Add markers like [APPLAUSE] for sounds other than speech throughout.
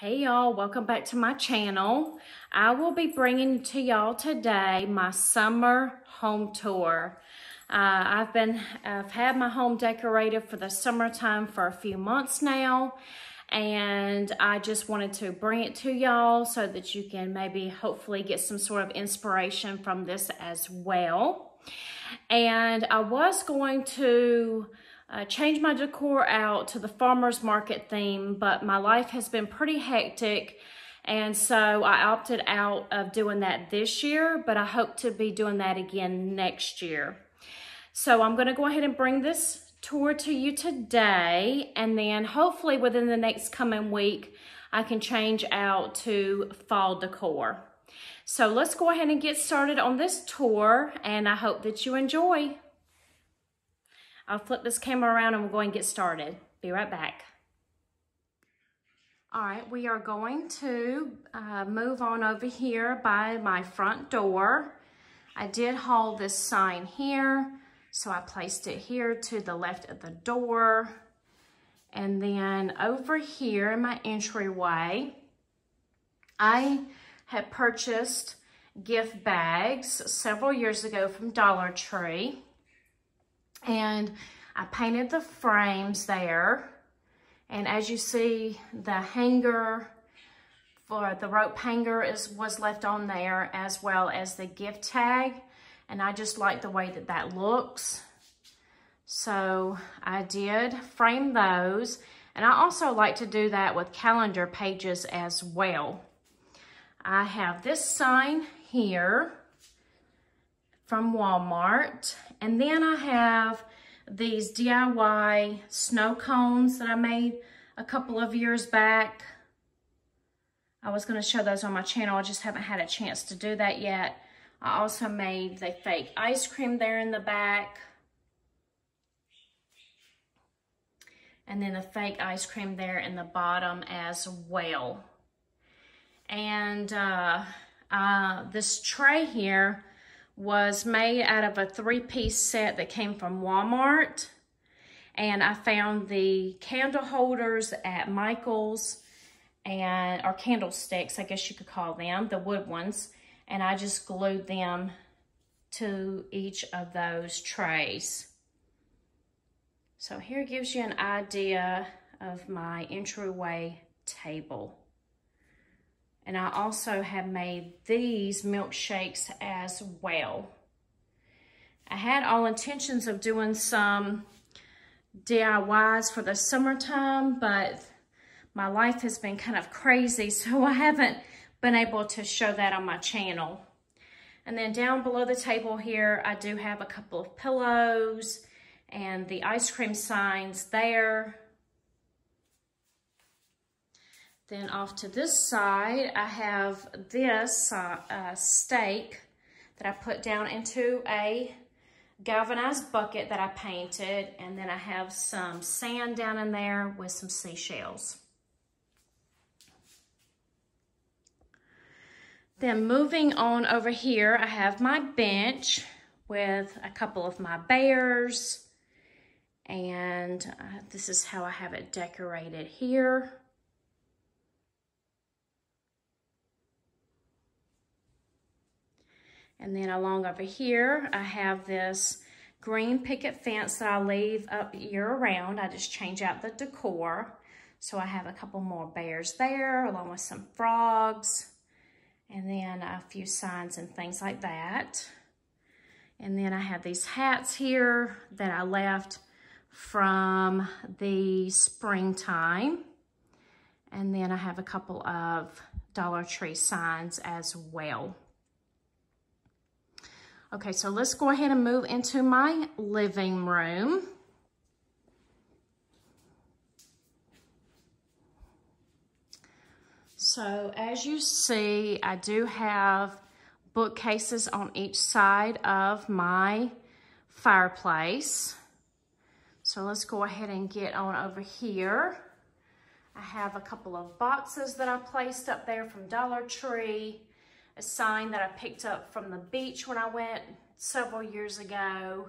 Hey y'all, welcome back to my channel. I will be bringing to y'all today my summer home tour. Uh, I've been, I've had my home decorated for the summertime for a few months now and I just wanted to bring it to y'all so that you can maybe hopefully get some sort of inspiration from this as well. And I was going to uh, changed my decor out to the farmer's market theme, but my life has been pretty hectic. And so I opted out of doing that this year, but I hope to be doing that again next year. So I'm gonna go ahead and bring this tour to you today. And then hopefully within the next coming week, I can change out to fall decor. So let's go ahead and get started on this tour and I hope that you enjoy. I'll flip this camera around and we'll go and get started. Be right back. All right, we are going to uh, move on over here by my front door. I did hold this sign here, so I placed it here to the left of the door. And then over here in my entryway, I had purchased gift bags several years ago from Dollar Tree. And I painted the frames there. And as you see, the hanger for the rope hanger is was left on there as well as the gift tag. And I just like the way that that looks. So I did frame those. And I also like to do that with calendar pages as well. I have this sign here from Walmart. And then I have these DIY snow cones that I made a couple of years back. I was going to show those on my channel. I just haven't had a chance to do that yet. I also made the fake ice cream there in the back. And then the fake ice cream there in the bottom as well. And uh, uh, this tray here was made out of a three-piece set that came from Walmart. And I found the candle holders at Michael's and or candlesticks, I guess you could call them, the wood ones. And I just glued them to each of those trays. So here gives you an idea of my entryway table. And I also have made these milkshakes as well. I had all intentions of doing some DIYs for the summertime, but my life has been kind of crazy, [LAUGHS] so I haven't been able to show that on my channel. And then down below the table here, I do have a couple of pillows and the ice cream signs there. Then off to this side, I have this uh, uh, stake that I put down into a galvanized bucket that I painted. And then I have some sand down in there with some seashells. Then moving on over here, I have my bench with a couple of my bears. And uh, this is how I have it decorated here. And then along over here, I have this green picket fence that I leave up year round. I just change out the decor. So I have a couple more bears there, along with some frogs, and then a few signs and things like that. And then I have these hats here that I left from the springtime. And then I have a couple of Dollar Tree signs as well. Okay, so let's go ahead and move into my living room. So as you see, I do have bookcases on each side of my fireplace. So let's go ahead and get on over here. I have a couple of boxes that I placed up there from Dollar Tree a sign that I picked up from the beach when I went several years ago.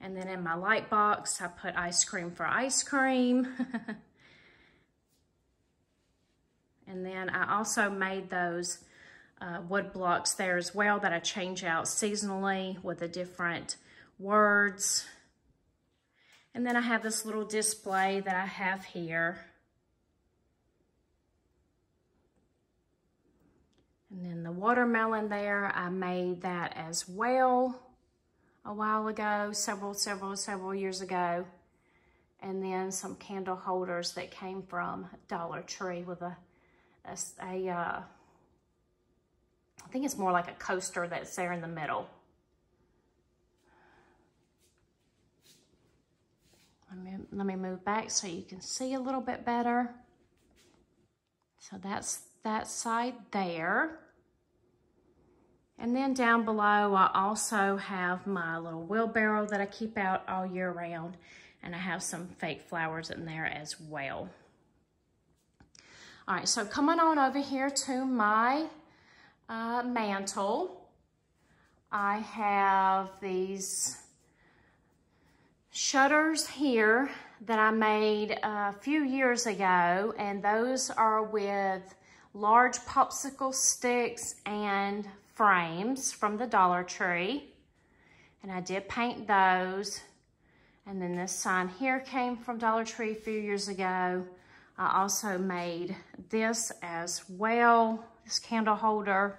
And then in my light box, I put ice cream for ice cream. [LAUGHS] and then I also made those uh, wood blocks there as well that I change out seasonally with the different words. And then I have this little display that I have here. And then the watermelon there, I made that as well a while ago, several, several, several years ago. And then some candle holders that came from Dollar Tree with a, a, a uh, I think it's more like a coaster that's there in the middle. Let me, let me move back so you can see a little bit better. So that's that side there. And then down below, I also have my little wheelbarrow that I keep out all year round. And I have some fake flowers in there as well. All right, so coming on over here to my uh, mantel, I have these shutters here that I made a few years ago, and those are with large popsicle sticks and frames from the Dollar Tree. And I did paint those. And then this sign here came from Dollar Tree a few years ago. I also made this as well, this candle holder,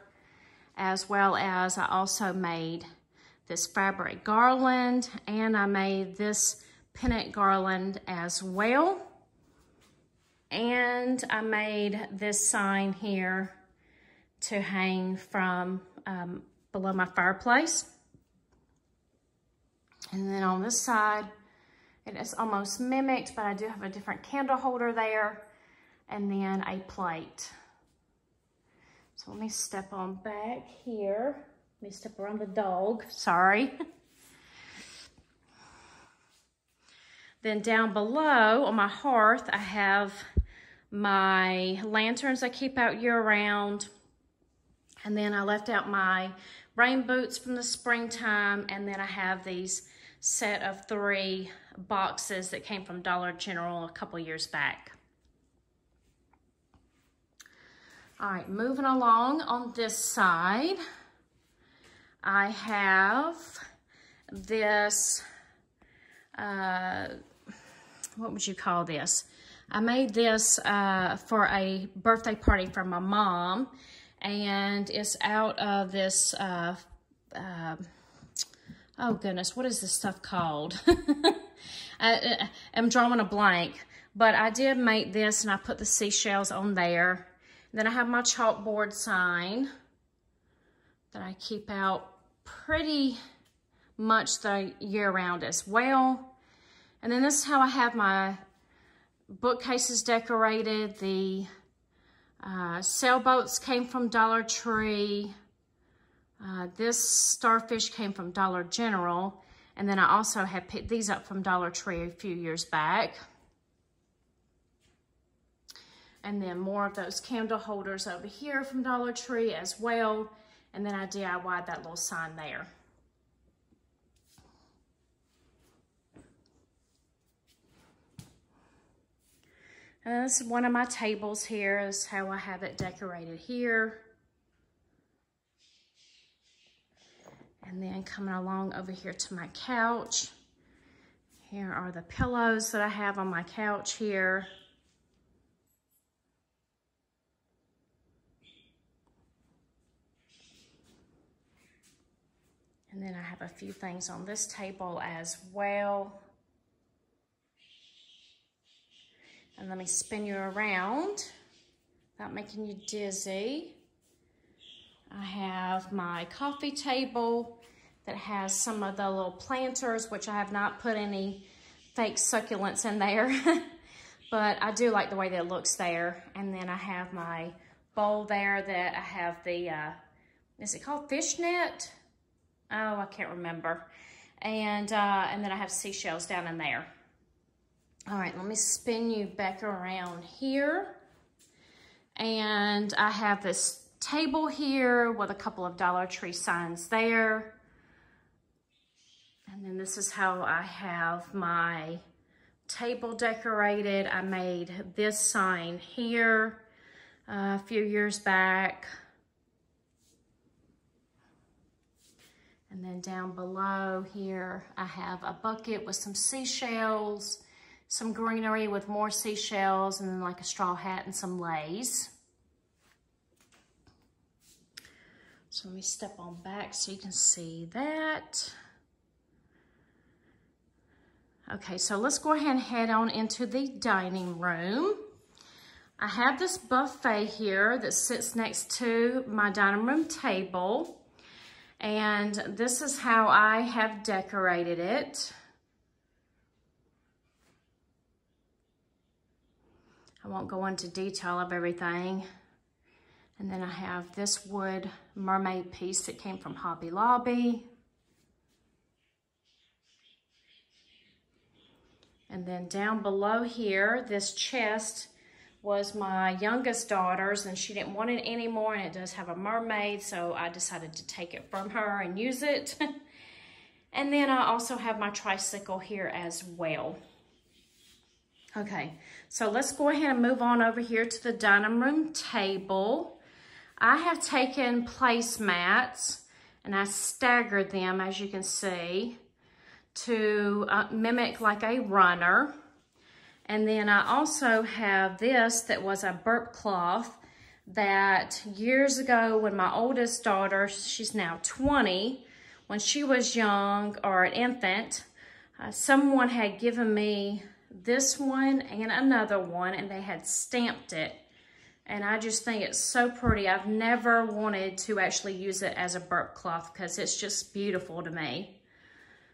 as well as I also made this fabric garland and I made this pennant garland as well. And I made this sign here to hang from um, below my fireplace. And then on this side, it is almost mimicked, but I do have a different candle holder there and then a plate. So let me step on back here. Let me step around the dog, sorry. then down below on my hearth, I have my lanterns I keep out year round. And then I left out my rain boots from the springtime. And then I have these set of three boxes that came from Dollar General a couple years back. All right, moving along on this side, I have this, uh, what would you call this? I made this uh, for a birthday party for my mom, and it's out of this, uh, uh, oh goodness, what is this stuff called? [LAUGHS] I, am drawing a blank, but I did make this and I put the seashells on there. Then I have my chalkboard sign that I keep out pretty much the year round as well. And then this is how I have my bookcases decorated. The uh, sailboats came from Dollar Tree. Uh, this starfish came from Dollar General. And then I also had picked these up from Dollar Tree a few years back. And then more of those candle holders over here from Dollar Tree as well. And then I DIY'd that little sign there. And this is one of my tables here is how I have it decorated here. And then coming along over here to my couch. Here are the pillows that I have on my couch here. And then I have a few things on this table as well. And let me spin you around without making you dizzy. I have my coffee table that has some of the little planters, which I have not put any fake succulents in there. [LAUGHS] but I do like the way that it looks there. And then I have my bowl there that I have the, uh, is it called fishnet? Oh, I can't remember. And, uh, and then I have seashells down in there. All right, let me spin you back around here. And I have this table here with a couple of Dollar Tree signs there. And then this is how I have my table decorated. I made this sign here uh, a few years back. And then down below here, I have a bucket with some seashells, some greenery with more seashells, and then like a straw hat and some leis. So let me step on back so you can see that. Okay, so let's go ahead and head on into the dining room. I have this buffet here that sits next to my dining room table. And this is how I have decorated it. I won't go into detail of everything. And then I have this wood mermaid piece that came from Hobby Lobby. And then down below here, this chest was my youngest daughter's and she didn't want it anymore and it does have a mermaid so I decided to take it from her and use it. [LAUGHS] and then I also have my tricycle here as well. Okay, so let's go ahead and move on over here to the dining room table. I have taken placemats and I staggered them as you can see to uh, mimic like a runner. And then I also have this that was a burp cloth that years ago when my oldest daughter, she's now 20, when she was young or an infant, uh, someone had given me this one and another one and they had stamped it. And I just think it's so pretty. I've never wanted to actually use it as a burp cloth because it's just beautiful to me.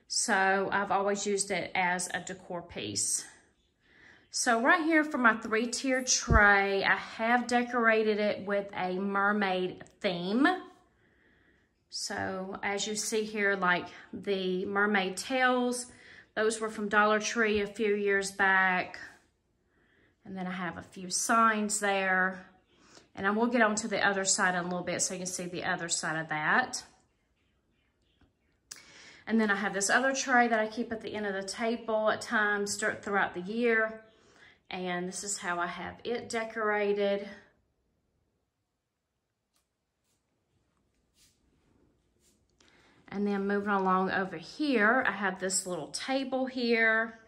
So I've always used it as a decor piece. So right here for my three-tier tray, I have decorated it with a mermaid theme. So as you see here, like the mermaid tails, those were from Dollar Tree a few years back. And then I have a few signs there. And I will get on to the other side in a little bit so you can see the other side of that. And then I have this other tray that I keep at the end of the table at times throughout the year. And this is how I have it decorated. And then moving along over here, I have this little table here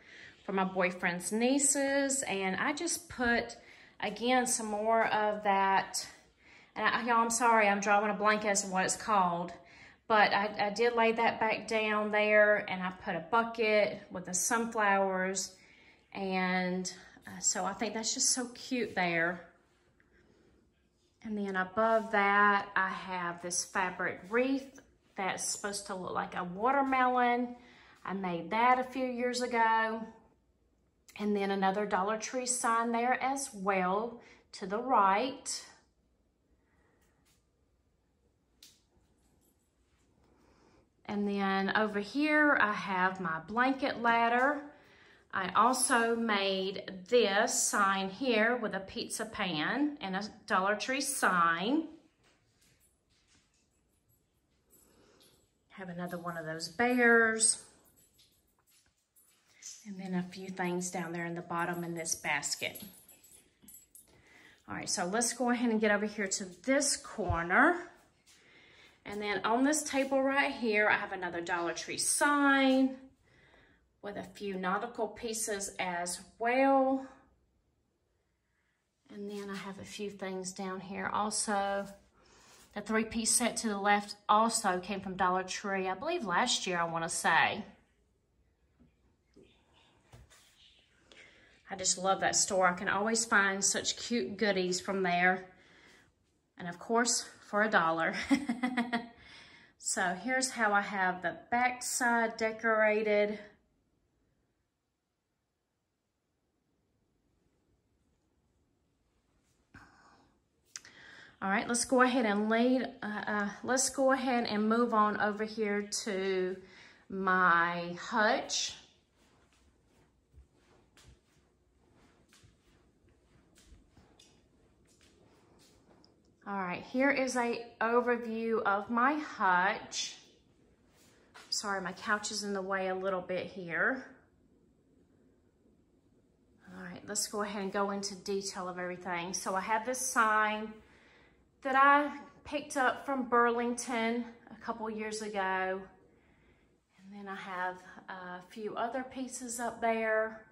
for my boyfriend's nieces. And I just put, again, some more of that. And y'all, I'm sorry, I'm drawing a blank as to what it's called. But I, I did lay that back down there and I put a bucket with the sunflowers. And Uh, so I think that's just so cute there. And then above that, I have this fabric wreath that's supposed to look like a watermelon. I made that a few years ago. And then another Dollar Tree sign there as well to the right. And then over here, I have my blanket ladder. I also made this sign here with a pizza pan and a Dollar Tree sign. Have another one of those bears. And then a few things down there in the bottom in this basket. All right, so let's go ahead and get over here to this corner. And then on this table right here, I have another Dollar Tree sign with a few nautical pieces as well. And then I have a few things down here also. The three-piece set to the left also came from Dollar Tree, I believe last year, I want to say. I just love that store. I can always find such cute goodies from there. And of course, for a dollar. [LAUGHS] so here's how I have the back side decorated. All right, let's go ahead and lead, uh, uh, let's go ahead and move on over here to my hutch. All right, here is a overview of my hutch. Sorry, my couch is in the way a little bit here. All right, let's go ahead and go into detail of everything. So I have this sign that I picked up from Burlington a couple years ago. And then I have a few other pieces up there.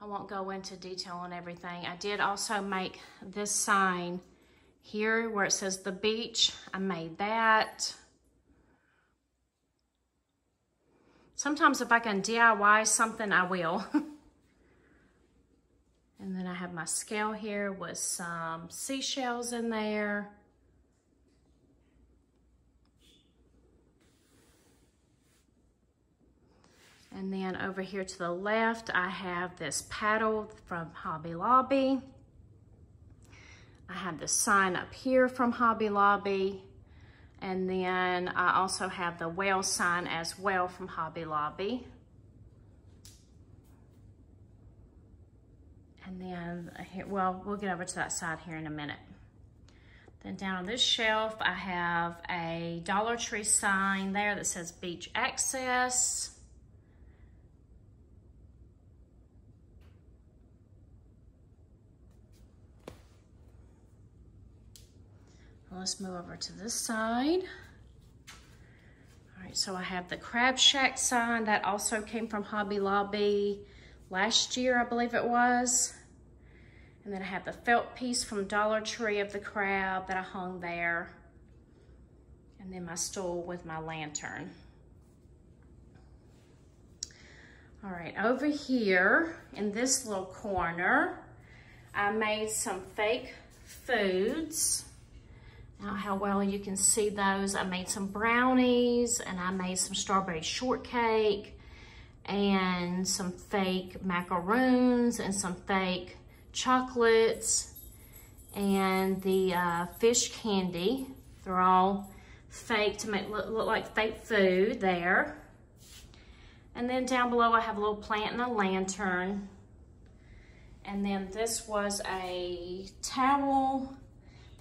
I won't go into detail on everything. I did also make this sign here where it says the beach. I made that. Sometimes if I can DIY something, I will. [LAUGHS] and then I have my scale here with some seashells in there. And then over here to the left, I have this paddle from Hobby Lobby. I have the sign up here from Hobby Lobby. And then I also have the whale sign as well from Hobby Lobby. And then, well, we'll get over to that side here in a minute. Then down on this shelf, I have a Dollar Tree sign there that says Beach Access. Let's move over to this side. All right, so I have the Crab Shack sign that also came from Hobby Lobby last year, I believe it was. And then I have the felt piece from Dollar Tree of the crab that I hung there. And then my stool with my lantern. All right, over here in this little corner, I made some fake foods how well you can see those. I made some brownies and I made some strawberry shortcake and some fake macaroons and some fake chocolates and the uh, fish candy. They're all fake to make look, look like fake food there. And then down below I have a little plant and a lantern. And then this was a towel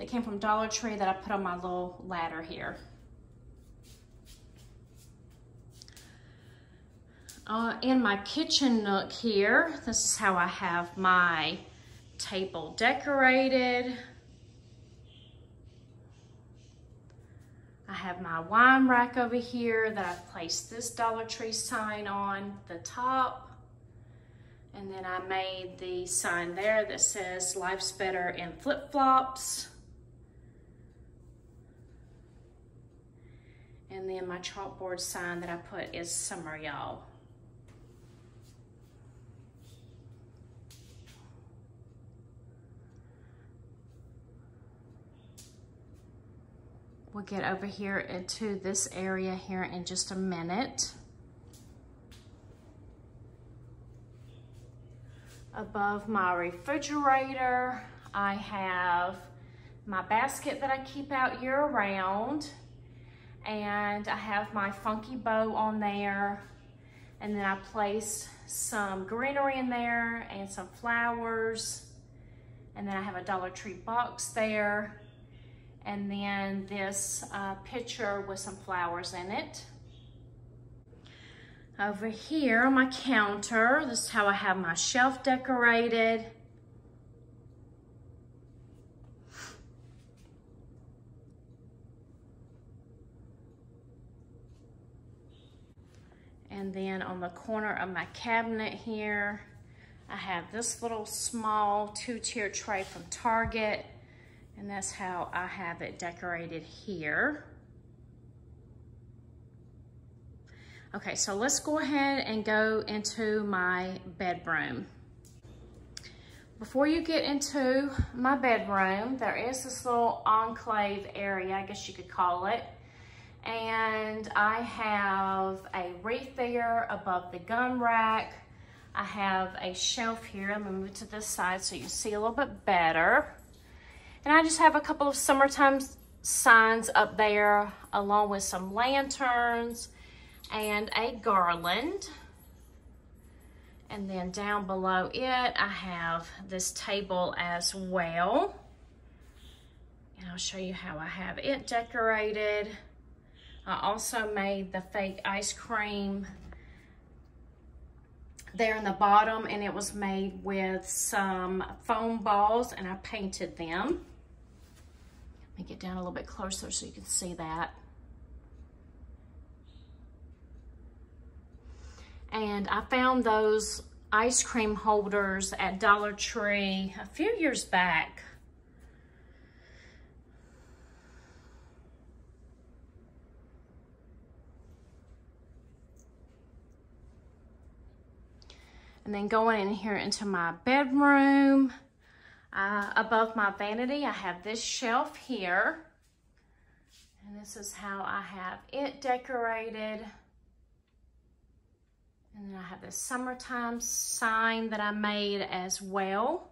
that came from Dollar Tree that I put on my little ladder here. Uh, in my kitchen nook here, this is how I have my table decorated. I have my wine rack over here that I've placed this Dollar Tree sign on the top. And then I made the sign there that says life's better in flip-flops. And then my chalkboard sign that I put is summer y'all. We'll get over here into this area here in just a minute. Above my refrigerator, I have my basket that I keep out year round and I have my funky bow on there and then I place some greenery in there and some flowers and then I have a Dollar Tree box there and then this uh, pitcher with some flowers in it. Over here on my counter, this is how I have my shelf decorated. And then on the corner of my cabinet here, I have this little small two-tier tray from Target. And that's how I have it decorated here. Okay, so let's go ahead and go into my bedroom. Before you get into my bedroom, there is this little enclave area, I guess you could call it and I have a wreath there above the gun rack. I have a shelf here. I'm gonna move to this side so you see a little bit better. And I just have a couple of summertime signs up there along with some lanterns and a garland. And then down below it, I have this table as well. And I'll show you how I have it decorated. I also made the fake ice cream there in the bottom and it was made with some foam balls and I painted them. Let me get down a little bit closer so you can see that. And I found those ice cream holders at Dollar Tree a few years back. And then going in here into my bedroom, uh, above my vanity, I have this shelf here. And this is how I have it decorated. And then I have this summertime sign that I made as well.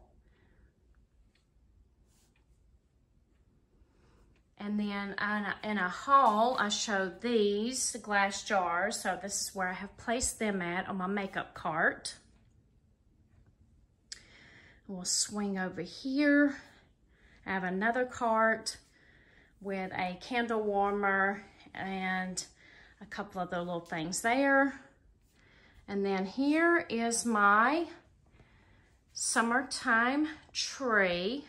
And then in a, haul, I showed these glass jars. So this is where I have placed them at on my makeup cart. We'll swing over here. I have another cart with a candle warmer and a couple other little things there. And then here is my summertime tree.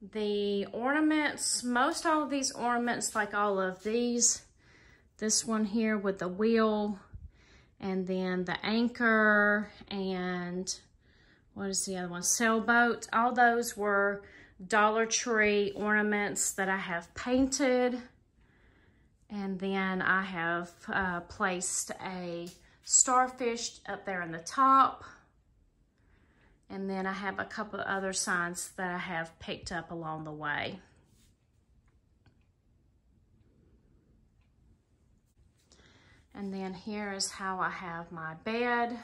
The ornaments, most all of these ornaments, like all of these, this one here with the wheel, and then the anchor, and what is the other one? Sailboat. All those were Dollar Tree ornaments that I have painted. And then I have uh, placed a starfish up there in the top. And then I have a couple other signs that I have picked up along the way. And then here is how I have my bed.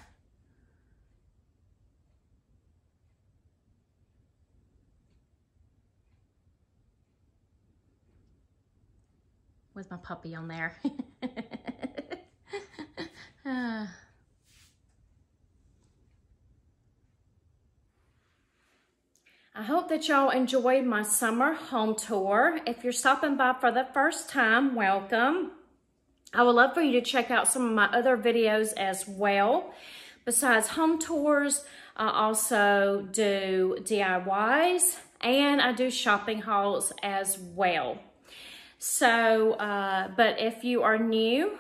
with my puppy on there. uh. [LAUGHS] I hope that y'all enjoyed my summer home tour. If you're stopping by for the first time, welcome. I would love for you to check out some of my other videos as well. Besides home tours, I also do DIYs and I do shopping hauls as well. So, uh, but if you are new,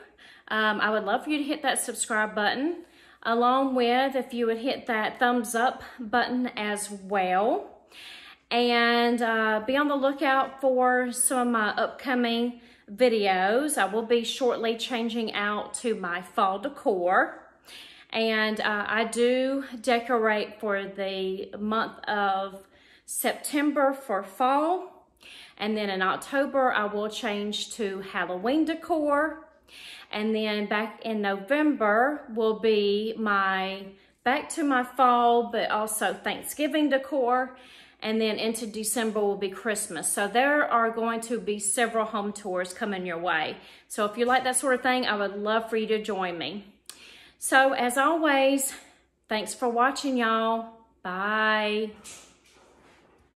um, I would love for you to hit that subscribe button along with if you would hit that thumbs up button as well. And uh, be on the lookout for some of my upcoming videos. I will be shortly changing out to my fall decor. And uh, I do decorate for the month of September for fall. And then in October, I will change to Halloween decor. And then back in November will be my back to my fall, but also Thanksgiving decor. And then into December will be Christmas. So there are going to be several home tours coming your way. So if you like that sort of thing, I would love for you to join me. So as always, thanks for watching y'all. Bye.